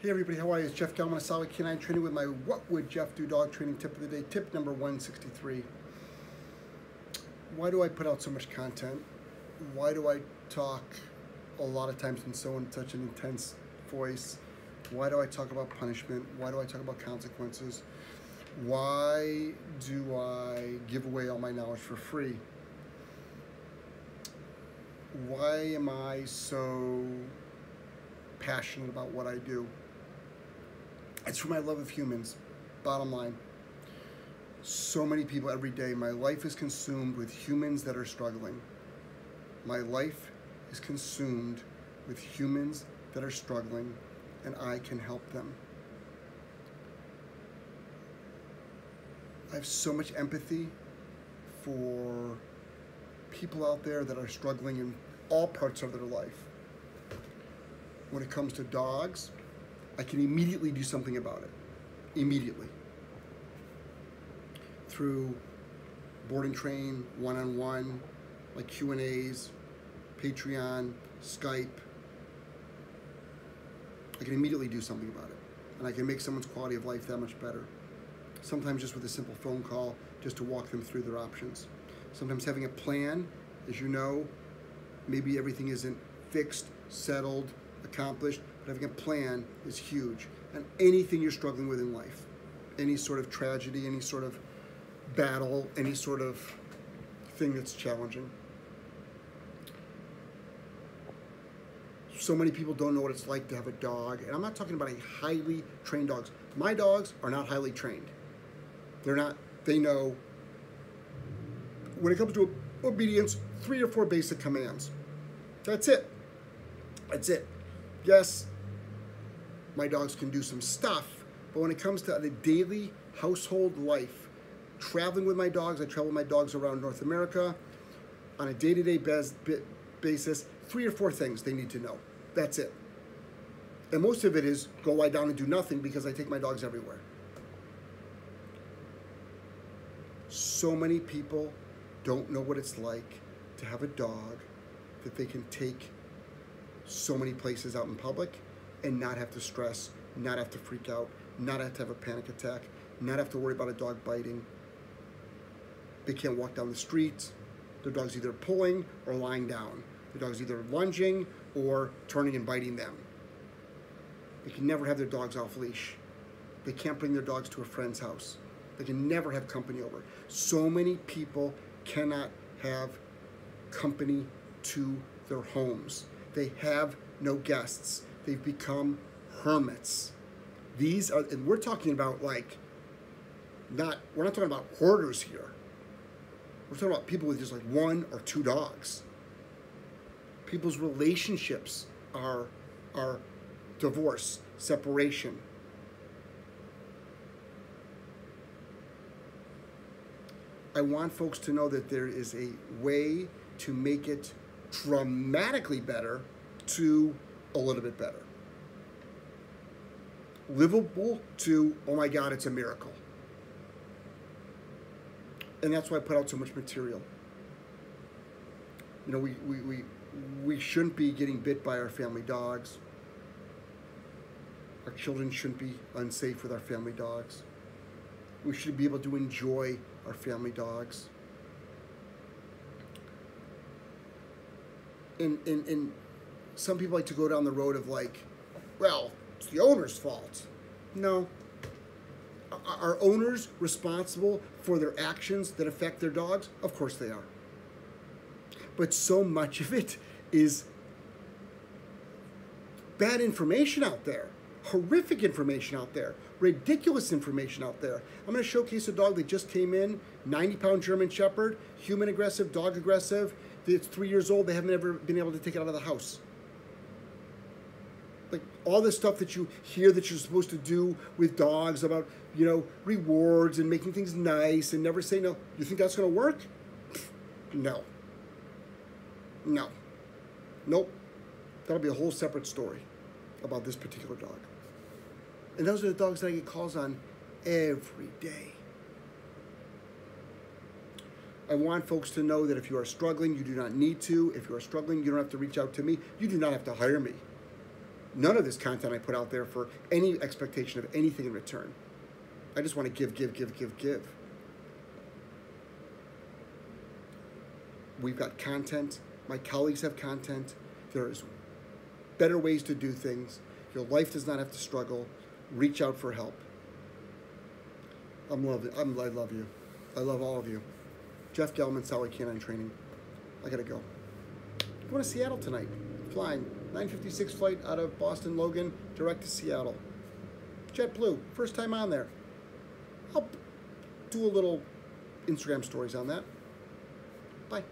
Hey everybody, how are you? It's Jeff Gellman Solid, Canine Training with my What Would Jeff Do Dog Training Tip of the Day, tip number 163. Why do I put out so much content? Why do I talk a lot of times in so in such an intense voice? Why do I talk about punishment? Why do I talk about consequences? Why do I give away all my knowledge for free? Why am I so passionate about what I do? It's for my love of humans, bottom line. So many people every day, my life is consumed with humans that are struggling. My life is consumed with humans that are struggling, and I can help them. I have so much empathy for people out there that are struggling in all parts of their life. When it comes to dogs, I can immediately do something about it. Immediately. Through boarding train, one-on-one, like Q&As, Patreon, Skype. I can immediately do something about it. And I can make someone's quality of life that much better. Sometimes just with a simple phone call, just to walk them through their options. Sometimes having a plan, as you know, maybe everything isn't fixed, settled, accomplished, but having a plan is huge. And anything you're struggling with in life, any sort of tragedy, any sort of battle, any sort of thing that's challenging. So many people don't know what it's like to have a dog. And I'm not talking about a highly trained dogs. My dogs are not highly trained. They're not, they know, when it comes to obedience, three or four basic commands. That's it. That's it yes, my dogs can do some stuff, but when it comes to the daily household life, traveling with my dogs, I travel with my dogs around North America on a day-to-day -day basis, three or four things they need to know. That's it. And most of it is go lie down and do nothing because I take my dogs everywhere. So many people don't know what it's like to have a dog that they can take so many places out in public and not have to stress, not have to freak out, not have to have a panic attack, not have to worry about a dog biting. They can't walk down the street. Their dog's either pulling or lying down. The dog's either lunging or turning and biting them. They can never have their dogs off leash. They can't bring their dogs to a friend's house. They can never have company over. So many people cannot have company to their homes. They have no guests. They've become hermits. These are, and we're talking about like, not, we're not talking about hoarders here. We're talking about people with just like one or two dogs. People's relationships are, are divorce, separation. I want folks to know that there is a way to make it dramatically better to a little bit better. Livable to, oh my God, it's a miracle. And that's why I put out so much material. You know, we, we, we, we shouldn't be getting bit by our family dogs. Our children shouldn't be unsafe with our family dogs. We should be able to enjoy our family dogs. And, and, and some people like to go down the road of like, well, it's the owner's fault. No. Are owners responsible for their actions that affect their dogs? Of course they are. But so much of it is bad information out there, horrific information out there, ridiculous information out there. I'm going to showcase a dog that just came in, 90 pound German Shepherd, human aggressive, dog aggressive it's three years old, they haven't ever been able to take it out of the house. Like all this stuff that you hear that you're supposed to do with dogs about, you know, rewards and making things nice and never say no. You think that's going to work? No. No. Nope. That'll be a whole separate story about this particular dog. And those are the dogs that I get calls on every day. I want folks to know that if you are struggling, you do not need to. If you are struggling, you don't have to reach out to me. You do not have to hire me. none of this content I put out there for any expectation of anything in return. I just want to give, give, give, give, give. We've got content. My colleagues have content. There's better ways to do things. Your life does not have to struggle. Reach out for help. I'm loving. I'm, I love you. I love all of you. Jeff Gellman, Solid Canine Training. I gotta go. Going to Seattle tonight. Flying 956 flight out of Boston Logan direct to Seattle. JetBlue. First time on there. I'll do a little Instagram stories on that. Bye.